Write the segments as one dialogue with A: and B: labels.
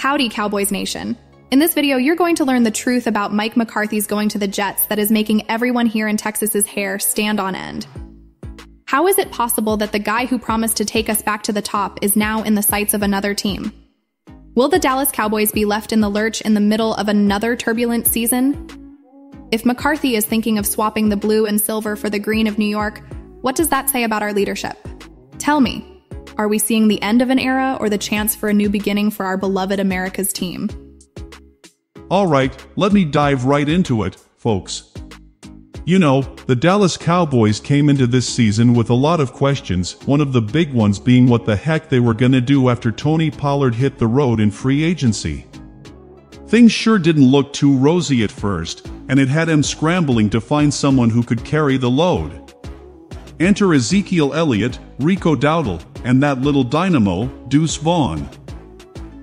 A: Howdy, Cowboys Nation. In this video, you're going to learn the truth about Mike McCarthy's going to the Jets that is making everyone here in Texas's hair stand on end. How is it possible that the guy who promised to take us back to the top is now in the sights of another team? Will the Dallas Cowboys be left in the lurch in the middle of another turbulent season? If McCarthy is thinking of swapping the blue and silver for the green of New York, what does that say about our leadership? Tell me, are we seeing the end of an era or the chance for a new beginning for our beloved America's team?
B: Alright, let me dive right into it, folks. You know, the Dallas Cowboys came into this season with a lot of questions, one of the big ones being what the heck they were gonna do after Tony Pollard hit the road in free agency. Things sure didn't look too rosy at first, and it had him scrambling to find someone who could carry the load. Enter Ezekiel Elliott, Rico Dowdle, and that little dynamo, Deuce Vaughn.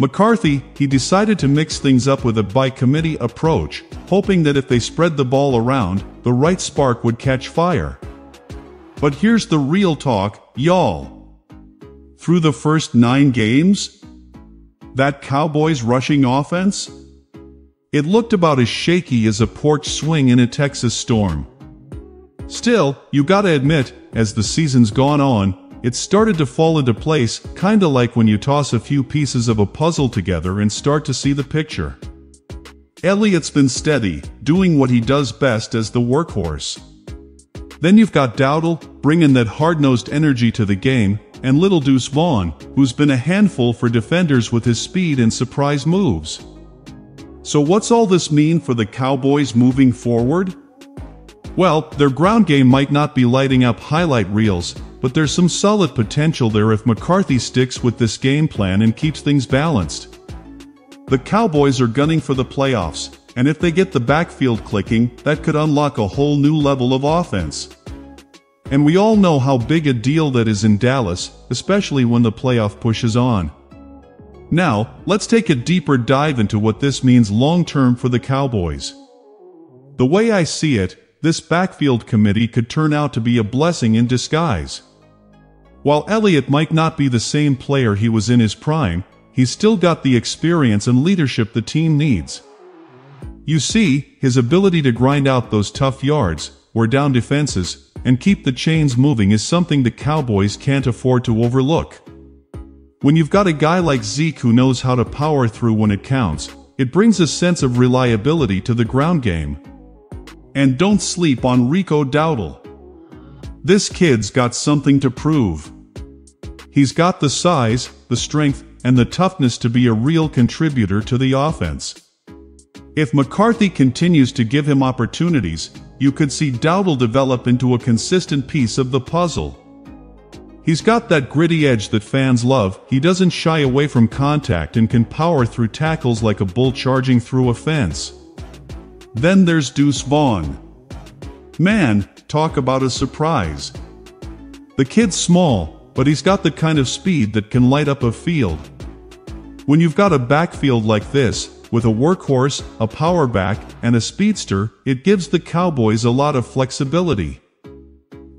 B: McCarthy, he decided to mix things up with a by-committee approach, hoping that if they spread the ball around, the right spark would catch fire. But here's the real talk, y'all. Through the first nine games, that Cowboys rushing offense? It looked about as shaky as a porch swing in a Texas storm. Still, you gotta admit, as the season's gone on, it started to fall into place, kinda like when you toss a few pieces of a puzzle together and start to see the picture. Elliott's been steady, doing what he does best as the workhorse. Then you've got Dowdle, bringing that hard-nosed energy to the game, and Little Deuce Vaughn, who's been a handful for defenders with his speed and surprise moves. So what's all this mean for the Cowboys moving forward? Well, their ground game might not be lighting up highlight reels, but there's some solid potential there if McCarthy sticks with this game plan and keeps things balanced. The Cowboys are gunning for the playoffs, and if they get the backfield clicking, that could unlock a whole new level of offense. And we all know how big a deal that is in Dallas, especially when the playoff pushes on. Now, let's take a deeper dive into what this means long-term for the Cowboys. The way I see it, this backfield committee could turn out to be a blessing in disguise. While Elliott might not be the same player he was in his prime, he's still got the experience and leadership the team needs. You see, his ability to grind out those tough yards, wear down defenses, and keep the chains moving is something the Cowboys can't afford to overlook. When you've got a guy like Zeke who knows how to power through when it counts, it brings a sense of reliability to the ground game. And don't sleep on Rico Dowdle. This kid's got something to prove. He's got the size, the strength, and the toughness to be a real contributor to the offense. If McCarthy continues to give him opportunities, you could see Dowdle develop into a consistent piece of the puzzle. He's got that gritty edge that fans love, he doesn't shy away from contact and can power through tackles like a bull charging through a fence. Then there's Deuce Vaughn. Man, talk about a surprise. The kid's small, but he's got the kind of speed that can light up a field. When you've got a backfield like this, with a workhorse, a power back, and a speedster, it gives the Cowboys a lot of flexibility.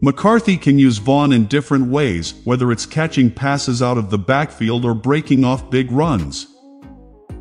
B: McCarthy can use Vaughn in different ways, whether it's catching passes out of the backfield or breaking off big runs.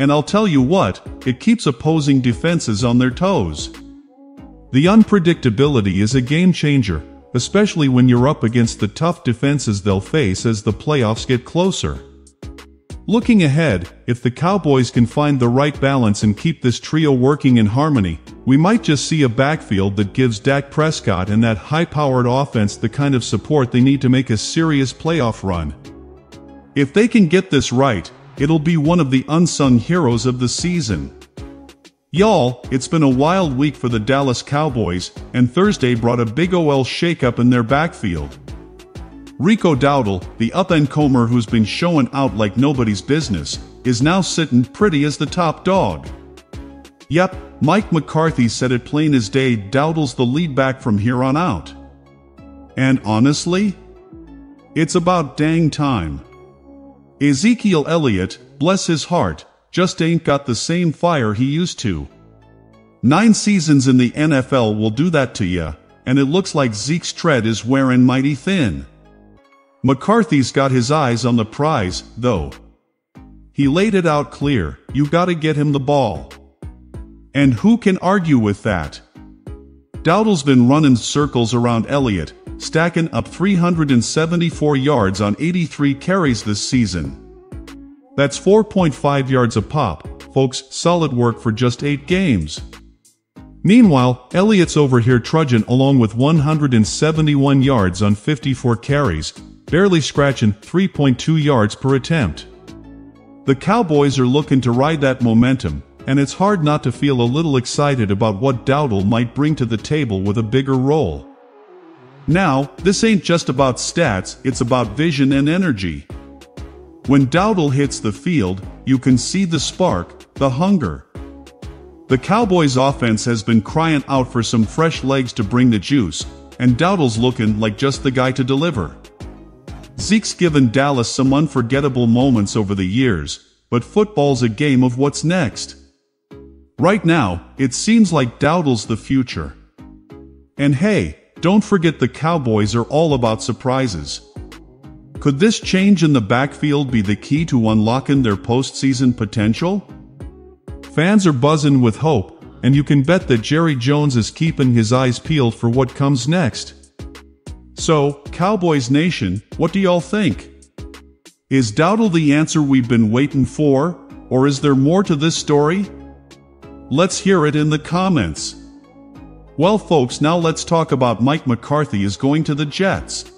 B: And I'll tell you what, it keeps opposing defenses on their toes. The unpredictability is a game changer, especially when you're up against the tough defenses they'll face as the playoffs get closer. Looking ahead, if the Cowboys can find the right balance and keep this trio working in harmony, we might just see a backfield that gives Dak Prescott and that high-powered offense the kind of support they need to make a serious playoff run. If they can get this right, it'll be one of the unsung heroes of the season. Y'all, it's been a wild week for the Dallas Cowboys, and Thursday brought a big OL shakeup in their backfield. Rico Dowdle, the up-and-comer who's been showing out like nobody's business, is now sitting pretty as the top dog. Yep, Mike McCarthy said it plain as day Dowdle's the lead back from here on out. And honestly, it's about dang time. Ezekiel Elliott, bless his heart, just ain't got the same fire he used to. Nine seasons in the NFL will do that to ya, and it looks like Zeke's tread is wearing mighty thin. McCarthy's got his eyes on the prize, though. He laid it out clear, you gotta get him the ball. And who can argue with that? Dowdle's been running circles around Elliott, stacking up 374 yards on 83 carries this season. That's 4.5 yards a pop, folks, solid work for just 8 games. Meanwhile, Elliott's over here trudging along with 171 yards on 54 carries, barely scratching 3.2 yards per attempt. The Cowboys are looking to ride that momentum, and it's hard not to feel a little excited about what Dowdle might bring to the table with a bigger role. Now, this ain't just about stats, it's about vision and energy. When Dowdle hits the field, you can see the spark, the hunger. The Cowboys offense has been crying out for some fresh legs to bring the juice, and Dowdle's looking like just the guy to deliver. Zeke's given Dallas some unforgettable moments over the years, but football's a game of what's next. Right now, it seems like Dowdle's the future. And hey, don't forget the Cowboys are all about surprises. Could this change in the backfield be the key to unlocking their postseason potential? Fans are buzzing with hope, and you can bet that Jerry Jones is keeping his eyes peeled for what comes next. So, Cowboys Nation, what do y'all think? Is Dowdle the answer we've been waiting for, or is there more to this story? Let's hear it in the comments. Well folks now let's talk about Mike McCarthy is going to the Jets.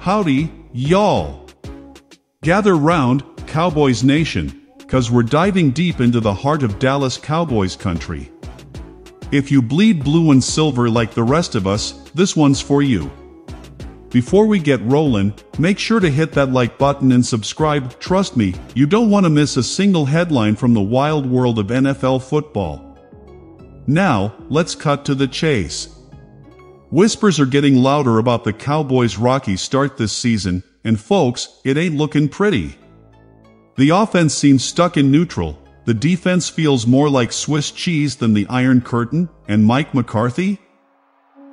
B: Howdy, y'all. Gather round, Cowboys Nation, cause we're diving deep into the heart of Dallas Cowboys country. If you bleed blue and silver like the rest of us, this one's for you. Before we get rolling, make sure to hit that like button and subscribe. Trust me, you don't want to miss a single headline from the wild world of NFL football. Now, let's cut to the chase. Whispers are getting louder about the Cowboys' rocky start this season, and folks, it ain't looking pretty. The offense seems stuck in neutral, the defense feels more like Swiss cheese than the Iron Curtain, and Mike McCarthy?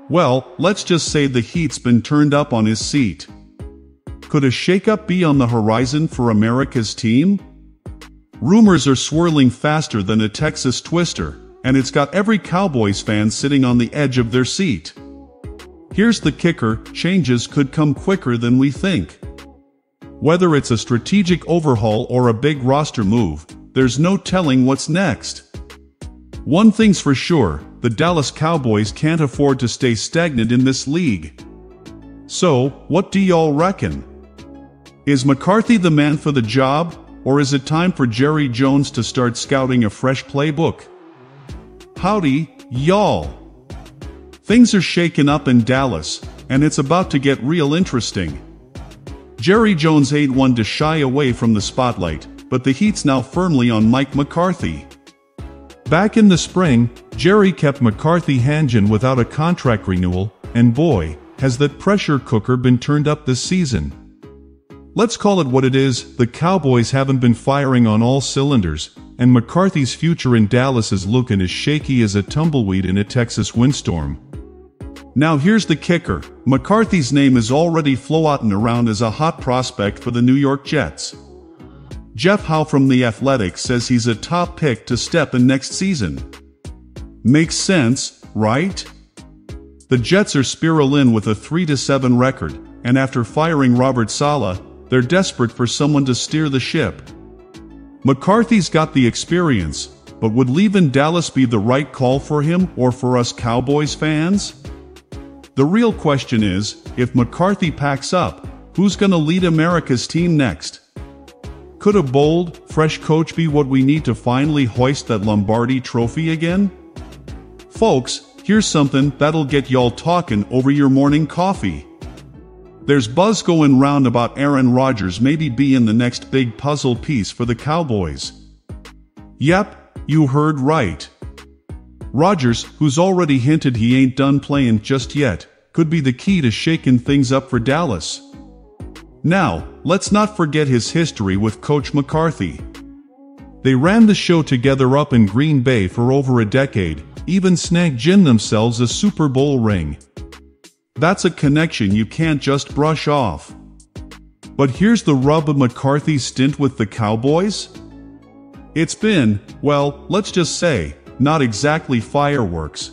B: Well, let's just say the heat's been turned up on his seat. Could a shakeup be on the horizon for America's team? Rumors are swirling faster than a Texas twister, and it's got every Cowboys fan sitting on the edge of their seat. Here's the kicker, changes could come quicker than we think. Whether it's a strategic overhaul or a big roster move, there's no telling what's next. One thing's for sure, the Dallas Cowboys can't afford to stay stagnant in this league. So, what do y'all reckon? Is McCarthy the man for the job, or is it time for Jerry Jones to start scouting a fresh playbook? Howdy, y'all! Things are shaking up in Dallas, and it's about to get real interesting. Jerry Jones ain't one to shy away from the spotlight, but the heat's now firmly on Mike McCarthy. Back in the spring, Jerry kept McCarthy hanging without a contract renewal, and boy, has that pressure cooker been turned up this season. Let's call it what it is, the Cowboys haven't been firing on all cylinders, and McCarthy's future in Dallas is looking as shaky as a tumbleweed in a Texas windstorm. Now here's the kicker, McCarthy's name is already floating around as a hot prospect for the New York Jets. Jeff Howe from The Athletic says he's a top pick to step in next season. Makes sense, right? The Jets are spiraling with a 3-7 record, and after firing Robert Saleh, they're desperate for someone to steer the ship. McCarthy's got the experience, but would leaving Dallas be the right call for him or for us Cowboys fans? The real question is, if McCarthy packs up, who's going to lead America's team next? Could a bold, fresh coach be what we need to finally hoist that Lombardi trophy again? Folks, here's something that'll get y'all talking over your morning coffee. There's buzz going round about Aaron Rodgers maybe being the next big puzzle piece for the Cowboys. Yep, you heard right. Rodgers, who's already hinted he ain't done playing just yet, could be the key to shaking things up for Dallas. Now, let's not forget his history with Coach McCarthy. They ran the show together up in Green Bay for over a decade, even snagged Jim themselves a Super Bowl ring. That's a connection you can't just brush off. But here's the rub of McCarthy's stint with the Cowboys. It's been, well, let's just say, not exactly fireworks.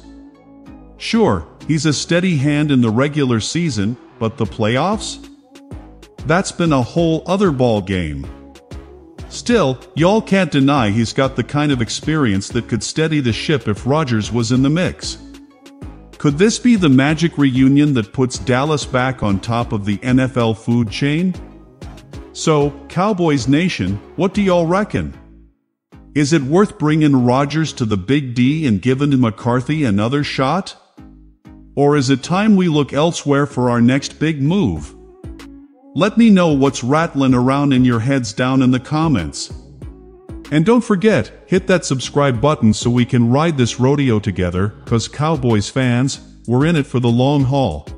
B: Sure, he's a steady hand in the regular season, but the playoffs? That's been a whole other ball game. Still, y'all can't deny he's got the kind of experience that could steady the ship if Rodgers was in the mix. Could this be the magic reunion that puts Dallas back on top of the NFL food chain? So, Cowboys Nation, what do y'all reckon? Is it worth bringing Rodgers to the Big D and giving McCarthy another shot? Or is it time we look elsewhere for our next big move? Let me know what's rattling around in your heads down in the comments. And don't forget, hit that subscribe button so we can ride this rodeo together, cause Cowboys fans, we're in it for the long haul.